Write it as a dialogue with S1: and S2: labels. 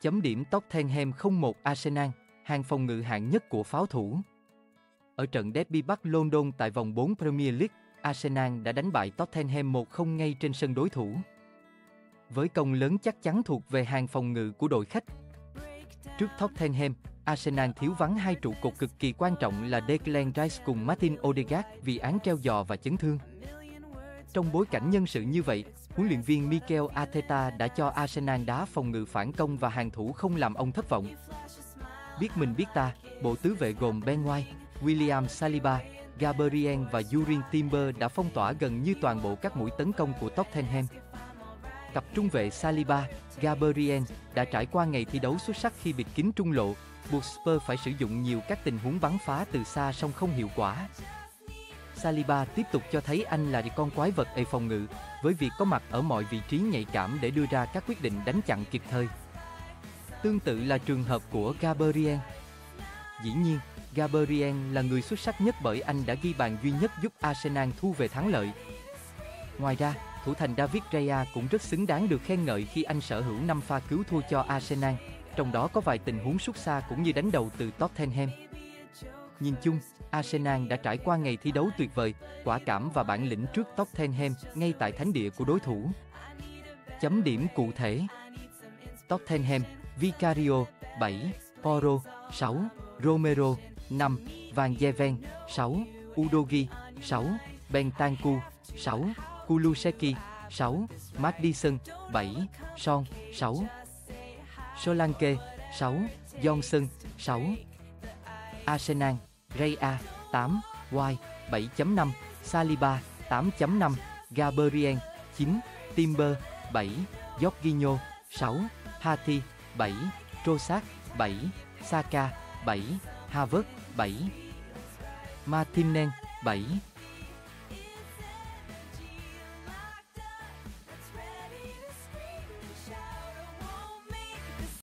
S1: Chấm điểm Tottenham 0-1 Arsenal, hàng phòng ngự hạng nhất của pháo thủ. Ở trận derby Bắc London tại vòng 4 Premier League, Arsenal đã đánh bại Tottenham 1-0 ngay trên sân đối thủ. Với công lớn chắc chắn thuộc về hàng phòng ngự của đội khách. Trước Tottenham, Arsenal thiếu vắng hai trụ cột cực kỳ quan trọng là Declan Rice cùng Martin Odegaard vì án treo giò và chấn thương. Trong bối cảnh nhân sự như vậy, huấn luyện viên Mikel Arteta đã cho Arsenal đá phòng ngự phản công và hàng thủ không làm ông thất vọng. Biết mình biết ta, bộ tứ vệ gồm Ben White, William Saliba, Gabriel và Jurin Timber đã phong tỏa gần như toàn bộ các mũi tấn công của Tottenham. Cặp trung vệ Saliba, Gabriel đã trải qua ngày thi đấu xuất sắc khi bịt kín trung lộ, buộc Spurs phải sử dụng nhiều các tình huống bắn phá từ xa song không hiệu quả. Saliba tiếp tục cho thấy anh là con quái vật ở phòng ngự, với việc có mặt ở mọi vị trí nhạy cảm để đưa ra các quyết định đánh chặn kịp thời. Tương tự là trường hợp của Gabriel. Dĩ nhiên, Gabriel là người xuất sắc nhất bởi anh đã ghi bàn duy nhất giúp Arsenal thu về thắng lợi. Ngoài ra, thủ thành David Raya cũng rất xứng đáng được khen ngợi khi anh sở hữu 5 pha cứu thua cho Arsenal, trong đó có vài tình huống xuất xa cũng như đánh đầu từ Tottenham. Nhìn chung, Arsenal đã trải qua ngày thi đấu tuyệt vời, quả cảm và bản lĩnh trước Tottenham ngay tại thánh địa của đối thủ. Chấm điểm cụ thể Tottenham, Vicario, 7, Poro, 6, Romero, 5, Van Jeven, 6, Udogi, 6, Bentancur, 6, Kulusevski, 6, Madison, 7, Son, 6, Solanke, 6, Johnson, 6, Arsenal, Ray 8, Y, 7.5, Saliba, 8.5, Gabriel, 9, Timber, 7, Jorginho, 6, Hati, 7, Trossard, 7, Saka, 7, Havertz, 7, Martinez 7,